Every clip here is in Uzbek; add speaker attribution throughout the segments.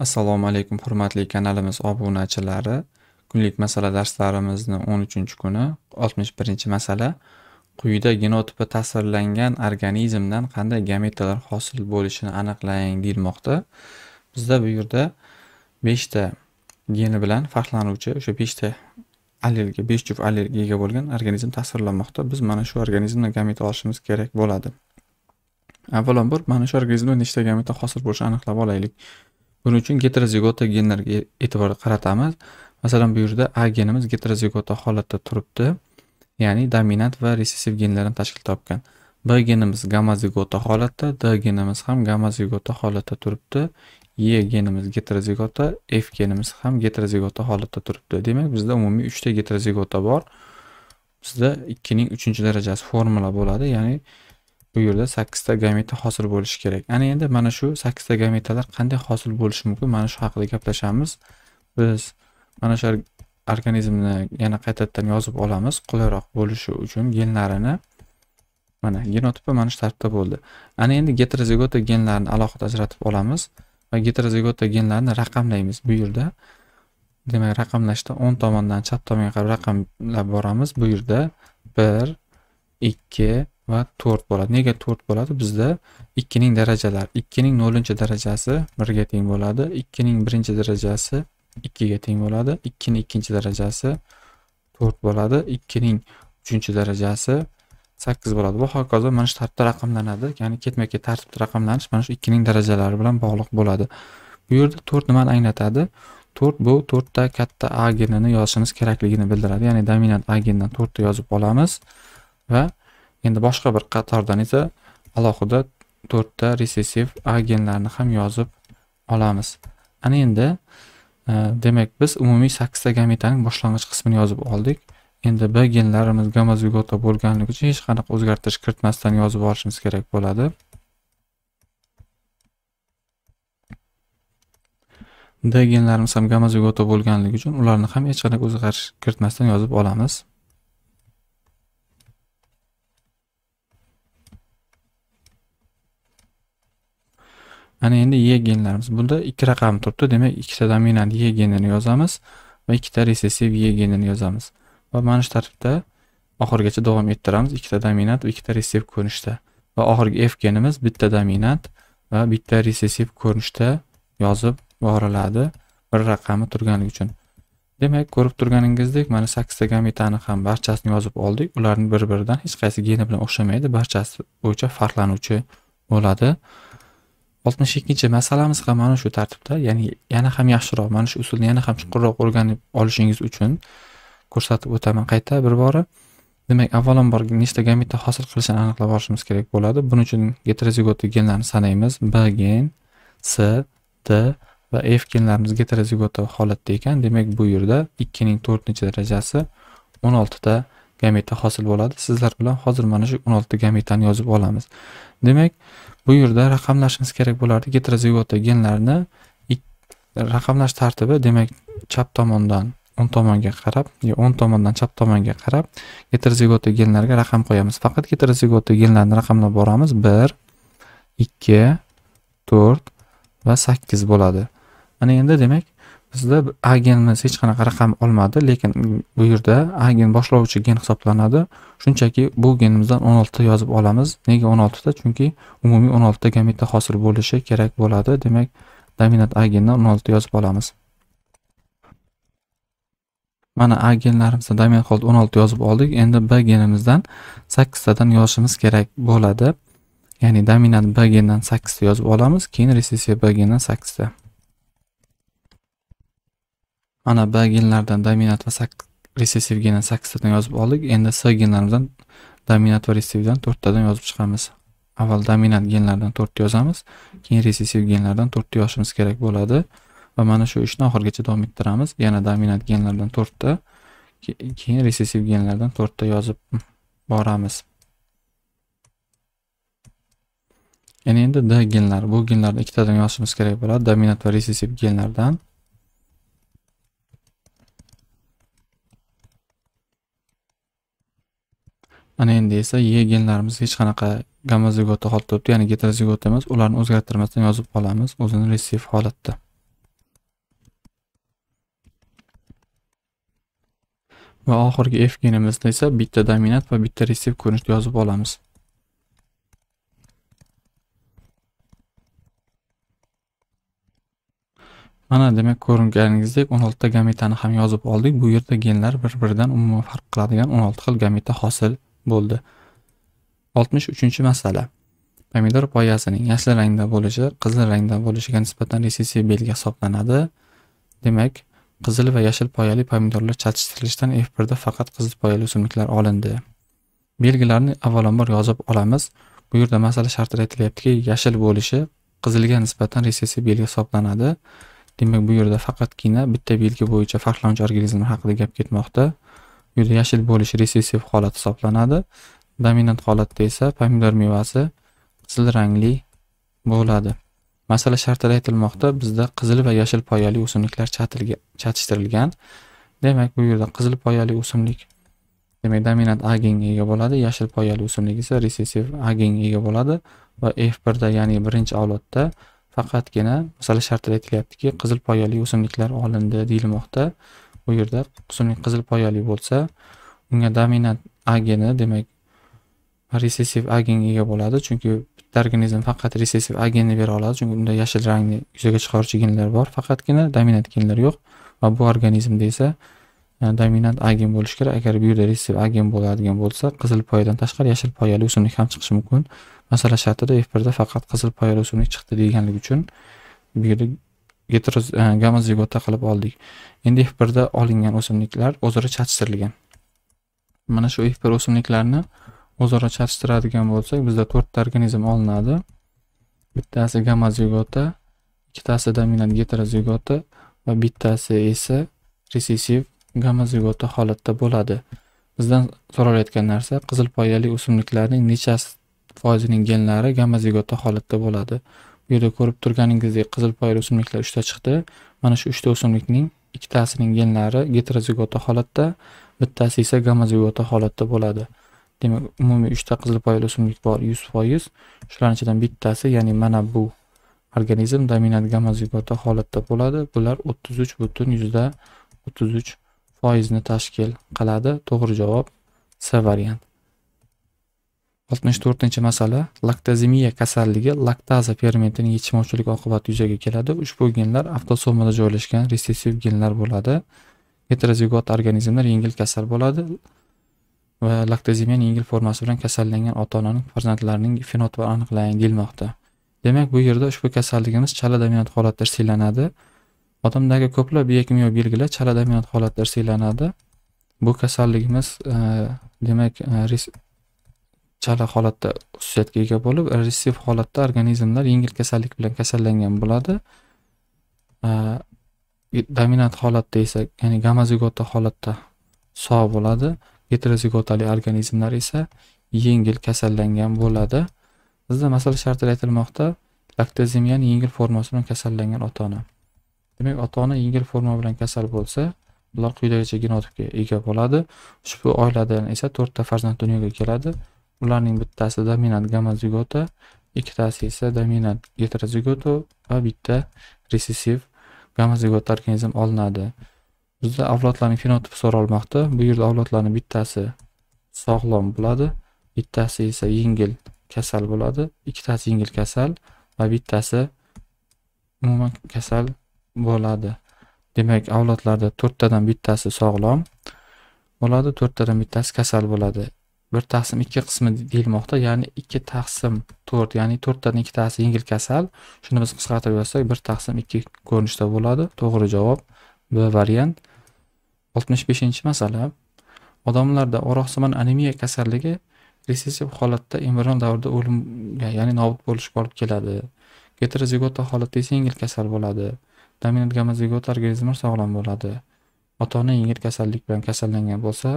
Speaker 1: Assalomu alaykum hurmatli kanalimiz obunachilari. Kunlik masala darslarimizni 13-kuni 61-masala. Quyida genotipi tasvirlangan organizmdan qanday gametalar hosil bo'lishini aniqlang deyilmoqda. Bizda bu yerda 5 ta geni bilan farqlanuvchi o'sha 5 ta allelga 5 juft allelga ega bo'lgan organizm tasvirlanmoqda. Biz mana shu organizmdan gameta olishimiz kerak bo'ladi. Avvalambor mana shu organizmda nechta gameta hosil bo'lishini aniqlab olaylik. Buning uchun heterozigota genlarga e'tibor qaratamiz. Masalan, bu yerda A genimiz heterozigota holatda turibdi, ya'ni dominant va resessiv genlardan tashkil topgan. B genimiz gamozigota holatda, D genimiz ham gamozigota holatda turibdi. E genimiz heterozigota, F genimiz ham heterozigota holatda turibdi. Demak, bizda umumiy 3 ta heterozigota bor. Bizda 2 ning 3-darajasi formula bo'ladi, ya'ni bu yerda 8 ta gameta hosil bo'lishi kerak. Ana endi mana shu 8 ta gametalar qanday hosil bo'lishi mumkin? Mana shu haqida gaplashamiz. Biz mana shu organizmni yana qaytadan yozib olamiz, qulayroq bo'lishi uchun genlarini mana genotipi mana shu tartibda bo'ldi. Ana endi heterozigota genlarni alohida ajratib olamiz va heterozigota genlarni raqamlaymiz bu yerda. Demak, raqamlashda 10 tomondan chap tomonga qarab raqamlab boramiz. Bu yerda 1 2 va 4 bo'ladi. Nega 4 bo'ladi? Bizda 2 ning darajalari 2 ning 0 darajasi 1 ga teng bo'ladi, 2 ning 1 darajasi 2 ga teng bo'ladi, 2 ning 2 darajasi 4 bo'ladi, 2 ning 3 darajasi 8 bo'ladi. Va hokazo mana shu tartibda raqamlanadi. Ya'ni ketma-ket tartibda raqamlanish mana shu 2 ning darajalari bilan bog'liq bo'ladi. Bu yerda 4 nimani anglatadi? 4 bu 4 ta katta A genini yozishimiz kerakligini bildiradi. Ya'ni dominant A genidan 4 ta yozib olamiz va Endi boshqa bir qatordan esa alohida to'rtta resessiv A genlarni ham yozib olamiz. Ana endi e, demak biz umumiy 8 ta gametaning boshlang'ich qismini yozib oldik. Endi B genlarimiz gamozigota bo'lganligi uchun hech qanaqa o'zgartirish kiritmasdan yozib olishimiz kerak bo'ladi. D genlarimiz ham gamozigota bo'lganligi uchun ularni ham hech qanaqa o'zgarish kiritmasdan yozib olamiz. Ana endi Y genlarimiz. Bunda ikki raqam turibdi. Demak, ikkita dominant Y genini yozamiz va ikkita resessiv Y genini yozamiz. Va mana shu tartibda oxirigacha davom ettiramiz. Ikkita dominant va ikkita resessiv ko'rinishda. Va oxirgi F genimiz bitta dominant va bitta resessiv ko'rinishda yozib boriladi bir raqami turganligi uchun. Demak, ko'rib turganingizdek, mana 8 ta gametani ham barchasini yozib oldik. Ularning bir-biridan hech qaysi geni bilan o'xshamaydi. Barchasi bo'yicha farqlanuvchi bo'ladi. 62 masalamiz ham mana shu tartibda, ya'ni yana ham yaxshiroq, mana shu usulni yana ham chuqurroq o'rganib olishingiz uchun ko'rsatib o'taman qayta bir bora. Demak, avvalambor nechta gametni hosil qilishini aniqlab olishimiz kerak bo'ladi. Buning uchun heterozigot genlarni sanaymiz. B gen, C, D va F genlarimiz geterozigotli holatda ekan. Demak, bu yerda 2 ning 4-darajasi 16 ta gameta hosil bo'ladi. Sizlar bilan hozir mana shu 16 gametani yozib olamiz. Demak, Bu yerda raqamlashimiz kerak bo'lardi getrozigota genlarni raqamlash tartibi demak chap tomondan o'ng tomonga qarab, 10 tomondan chap tomonga qarab getrozigota genlarga raqam qo'yamiz. Faqat getrozigota genlarni raqamlab boramiz. 1 2 4 va 8 bo'ladi. Mana endi demak bizda a genimiz hech qanaqa raqam olmadi lekin bu yerda a gen boshlovchi gen hisoblanadi. Shunchaki bu genimizdan 16 ta yozib olamiz. Nega 16 ta chunki umumiy 16 ta gametda hosil bo'lishi kerak bo'ladi. Demak dominant a 16 ta yozib olamiz. Mana a genlarimizda dominant holda 16 yozib oldik. Endi b genimizdan 8 tadan yozishimiz kerak bo'ladi. Ya'ni dominant b gendan 8 ta yozib olamiz keyin resessiya b gendan 8 ta Mana B genlaridan dominant va resessiv genni 8 yozib oldik. Endi S genlaridan dominant va resessivdan 4 tadan yozib chiqamiz. Avval dominant genlardan 4 yozamiz, keyin resessiv genlardan 4 yozishimiz kerak bo'ladi va mana shu ishni oxirigacha davom ettiramiz. Yana dominant genlardan 4 keyin resessiv genlardan 4 ta yozib boramiz. ya'ni endi D genlar bu genlardan ikkitadan yozishimiz kerak bo'ladi, dominant va resessiv genlardan. Mana endi esa E hech qanaqa gamozigota holatda ya'ni getrozigota emas, ularni o'zgartirmasdan yozib qolamiz o'zini resiv holatda. Va oxirgi F genimizda esa bitta dominant va bitta resiv ko'rinishda yozib olamiz. Mana demak ko'ringaningizdek 16 ta gametani ham yozib oldik. Bu yerda genlar bir-biridan umuman farq qiladigan 16 xil gameta hosil bo'ldi. 63-masala. Pomidor poyasining yashil rangda bo'lishi qizil rangda bo'lishiga nisbatan resessiv belgi hisoblanadi. Demak, qizil va yashil poyali pomidorlar chatishtirilishidan F1 da faqat qizil poyali o'simliklar olindi. Belgilarni avvalambor yozib olamiz. Bu yerda masala shartida aytilyaptiki, yashil bo'lishi qizilga nisbatan resessiv belgi hisoblanadi. Demak, bu yerda faqatgina bitta belgi bo'yicha farqlanuvchi organizmlar haqida gap ketmoqda. Bu yerda yashil bo'lish resessiv holat hisoblanadi. Dominant holatda esa pomidor mevasi qizil rangli bo'ladi. Masala shartida aytilmoqda, bizda qizil va yashil poyali o'simliklar chatishtirilgan. Demak, bu yerda qizil poyali o'simlik demak dominant A genga ega bo'ladi, yashil poyali o'simlik esa resessiv A genga ega bo'ladi va F1 da ya'ni birinchi avlodda faqatgina masala shartida aytilyaptiki, qizil poyali o'simliklar olindi deyilmoqda. Bu yerda o'simlik qizil poyali bo'lsa, unga dominant A geni demak resessiv A genga ega bo'ladi, chunki bitta organizm faqat resessiv A genni bera oladi, chunki unda yashil rangni yuzaga chiqaruvchi genlar bor, faqatgina dominant genlar yo'q va bu organizmda esa e, dominant A gen bo'lishi kerak. Agar bu yerda resessiv A gen bo'ladigan bo'lsa, qizil poyadan tashqari yashil poyali o'simlik ham chiqishi mumkin. Masala shartida F1 da faqat qizil poyali o'simlik chiqdi deganligi uchun bu yerda heteroz gamozigota qilib oldik. Endi F1 da olingan o'simliklar o'zaro chatishtirilgan. Mana shu f bir o'simliklarni o'zaro chatishtiradigan bo'lsak, bizda to'rtta organizm olinadi. Bittasi gamozigota, ikkitasi dominant geterozigota va bittasi esa resessiv gamozigota holatda bo'ladi. Bizdan so'ralayotgan narsa qizil poyali o'simliklarning nechasi foizining genlari gamozigota holatda bo'ladi. Bu yerda ko'rib turganingizdek qizil poyali o'simliklar 3 ta chiqdi. Mana shu 3 ta o'simlikning ikkitasining genlari heterozigota holatda, bittasi esa gamozigota holatda bo'ladi. Demak, umumiy 3 ta qizil poyali o'simlik bor 100%. Shularning ichidan bittasi, ya'ni mana bu organizm dominant gamozigota holatda bo'ladi. Bular 33.33 foizni tashkil qiladi. To'g'ri javob C variant. 64-masala laktazemiya kasalligi laktaza fermentining yetishmovchiligi oqibatida yuzaga keladi. Ushbu genlar avtosomada joylashgan resessiv genlar bo'ladi. Heterozigot organizmlar yengil kasal bo'ladi va laktazemiyaning yengil formasi bilan kasallangan ota-onaning farzandlarining fenotipi aniqlang deyilmoqda. Demak, bu yerda ushbu kasalligimiz chala dominant holatda siylanadi. Odamdagi ko'plab biokimyo belgilar chala dominant holatda siylanadi. Bu kasalligimiz e, demak e, chala holatda xususiyatga ega bo'lib, ressiv holatda organizmlar yengil kasallik bilan kasallangan bo'ladi. Dominant holatda esa, ya'ni gamazigota holatda sog' bo'ladi. Heterozigotali organizmlar esa yengil kasallangan bo'ladi. Bizda masala shartida aytilmoqda, laktozemiyani yengil formasi bilan kasallangan ota-ona. Demak, ota-ona yengil forma bilan kasal bo'lsa, ular quyidagicha genotipga ega bo'ladi. Ushbu oiladan esa to'rtta farzand dunyoga keladi. Ularning bittasi dominant gamma-zigota, ikkitasi esa dominant heterozigota va bitta resessiv gamazigota organizm olinadi. Bizda avlodlarning fenotipi so'ralmoqda. Bu yerda avlodlarning bittasi sog'lom bo'ladi, bittasi esa yengil kasal bo'ladi, ikkitasi yengil kasal va bittasi umuman kasal bo'ladi. Demak, avlodlarda 4 tadan bittasi sog'lom bo'ladi, 4 tadan bittasi kasal bo'ladi. Bir taqsim ikki qismi deyilmoqda. Ya'ni ikki taqsim to'rt ya'ni to'rtdan ikkitasi yengil kasal. Shuni biz qisqartirib yozsak bir taqsim ikki ko'rinishda bo'ladi. To'g'ri javob b variant. oltmish beshinchi masala. Odamlarda o'roqsimon anemiya kasalligi resessiv holatda embrion davrida o'limga ya'ni nobud bo'lishga olib keladi. Heterozigota holatda esa yengil kasal bo'ladi. Dominant gamma organizmlar sog'lom bo'ladi. Ota ona yengil kasallik bilan kasallangan bo'lsa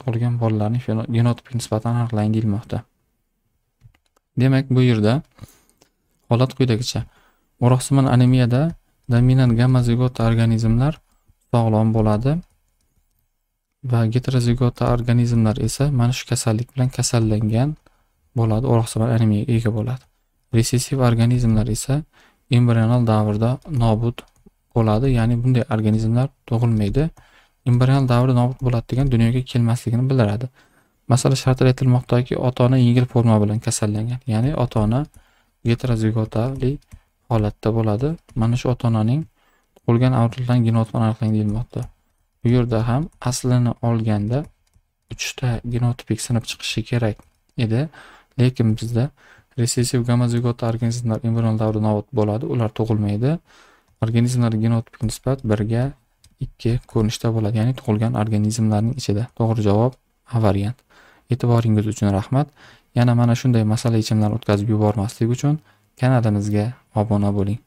Speaker 1: tug'ilgan bolalarning genotipiga nisbatan aniqlangan deyilmoqda. Demak, bu yerda holat quyidagicha. O'roqsimon anemiyada dominant gammazigota organizmlar sog'lom bo'ladi va heterozigota organizmlar esa mana shu kasallik bilan kasallangan bo'ladi, o'roqsimon anemiyaga ega bo'ladi. Resessiv organizmlar esa embrional davrda nobud bo'ladi, ya'ni bunday organizmlar tug'ilmaydi. Embrional davri nobud bo'ladi degan dunyoga kelmasligini bildiradi. Masala shartlar aytilmoqdaki ota ona yengil forma bilan kasallangan ya'ni ota ona geterozigotali holatda bo'ladi. Mana shu ota onaning tug'ilgan avloddan genotip aniqlangan deyilmoqda. Bu yerda ham aslini olganda uchta genotipik sinib chiqishi kerak edi lekin bizda resessiv gamozigota organizmlar embrional davrida nobud bo'ladi ular tug'ilmaydi. Organizmlar genotipik nisbat birga ikki ko'rinishda bo'ladi. Ya'ni tug'ilgan organizmlarning ichida. To'g'ri javob a variant. E'tiboringiz uchun rahmat. Yana mana shunday masala yechimlarini o'tkazib yubormaslik uchun kanalimizga obuna bo'ling.